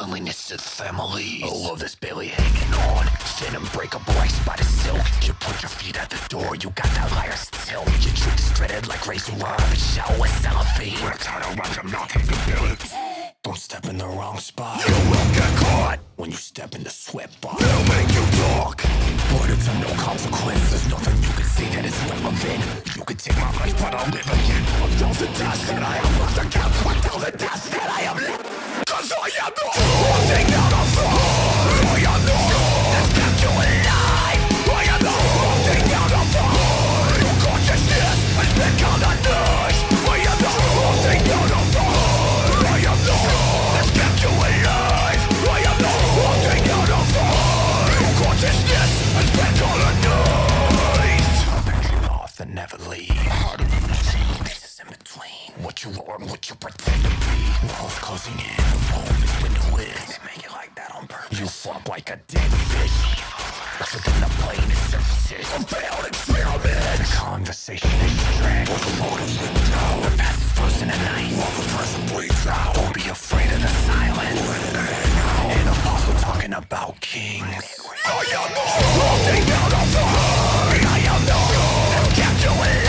Sith family. All of this belly hanging on. Thin unbreakable ice by the silk. You put your feet at the door, you got that liar's tilt. Your truth is threaded like razor wire, but show with cellophane. We're tired of I'm knocking the billets. Don't step in the wrong spot. You will get caught when you step in the sweatbox. They'll make you talk, but it's a no consequence. There's nothing you can say that is relevant. You can take my life, but I'll live again. A thousand times that I have lost account. A never leave. Heart of the pieces in between. What you are and what you pretend to be. Walls closing in, the moment window is. They make it like that on purpose. You flop like a dead fish. Than the plane it surfaces. A failed experiment. The conversation is dragged. What the motives in doubt. The past is frozen in ice. While the present bleeds out. Don't be afraid of the silence. An apostle talking about kings. I am the thing out of the heart do it!